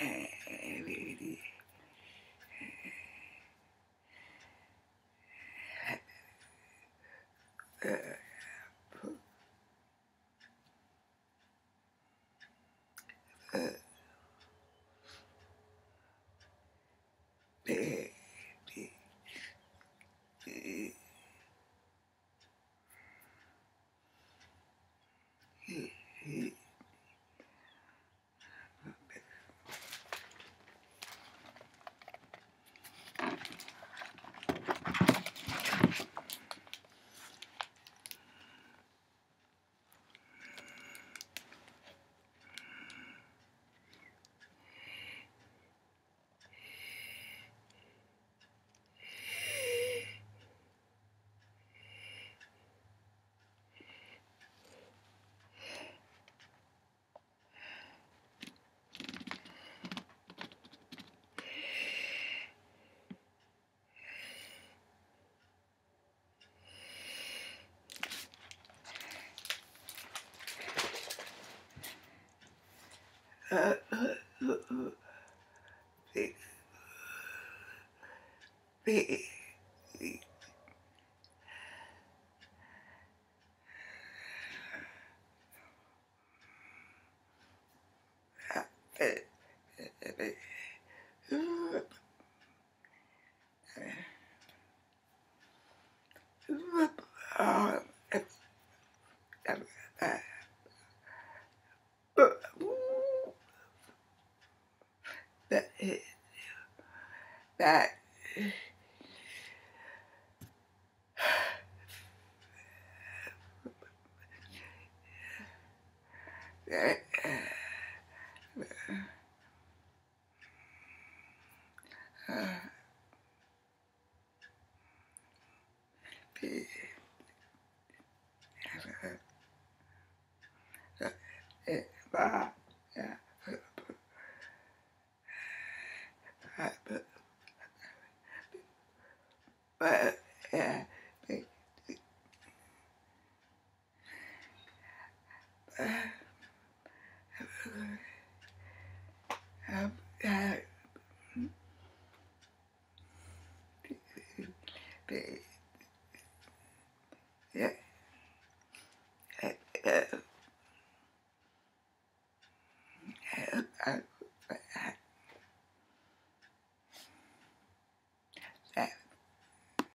ass. What? that. That uh, be, uh, uh, uh, uh, but yeah, but, but, um, uh, but, yeah, uh, uh,